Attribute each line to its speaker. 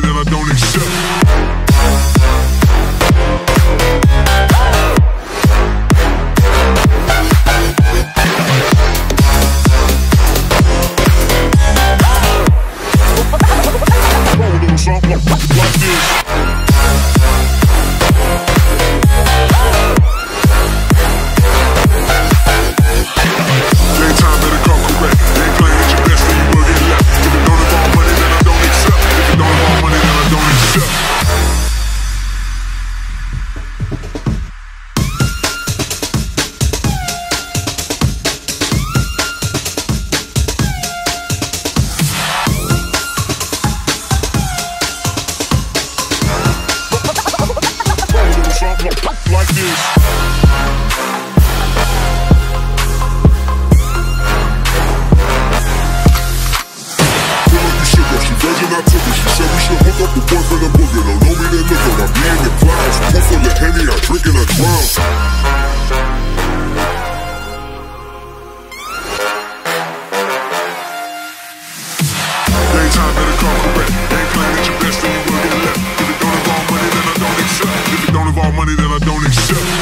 Speaker 1: money, then I don't accept.
Speaker 2: hot tickets. She said we should hook up the boyfriend and. Don't know me, they look at I'm being the clouds. I drink and I drown.
Speaker 1: Ain't playing at your best, you left. If it don't involve money, then I don't accept. If it don't involve money, then I don't accept.